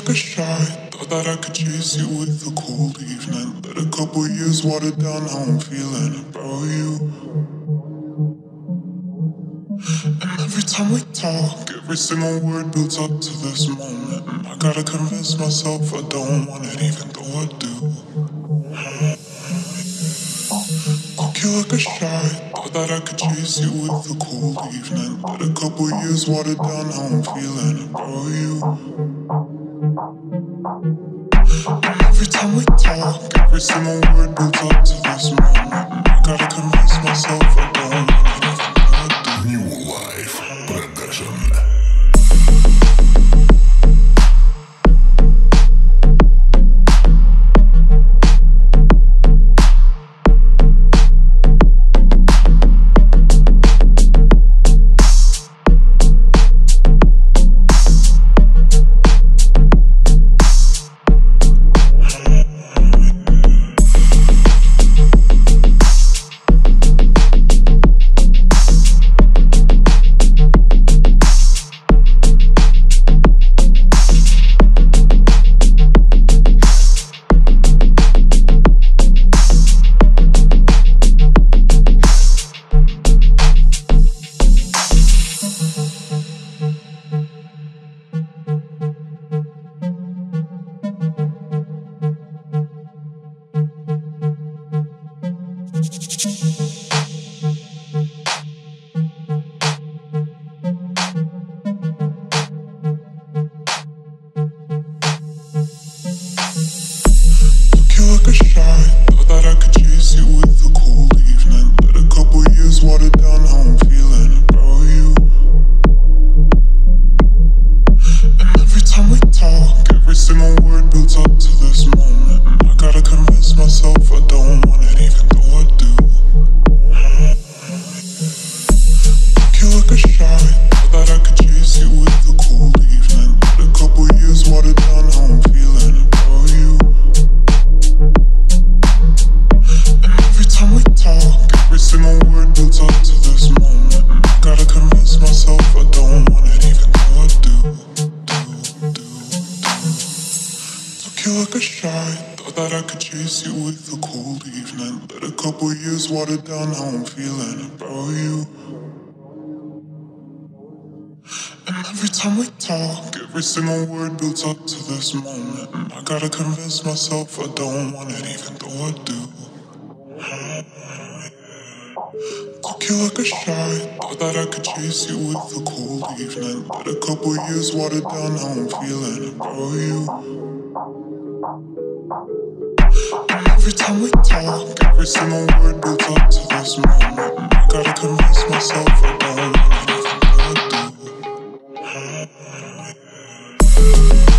like a shine. Thought that I could chase you with a cold evening. Let a couple years water down how I'm feeling about you. Time we talk, every single word builds up to this moment. I gotta convince myself I don't want it, even though I do. Cook you like a shot. Thought that I could chase you with a cold evening. But a couple years water down how I'm feeling about you. And every time we talk, every single word builds up to this moment. You like a shot. Thought that I could chase you with a cold evening. Let a couple years water down how I'm feeling about you. And every time we talk, every single word builds up to this moment. And I gotta convince myself I don't want it, even though I do. Took you like a shot. Thought that I could chase you with a cold evening. Let a couple years water down how I'm feeling about you. Every time we talk, every single word builds up to this moment. I gotta convince myself I don't really do.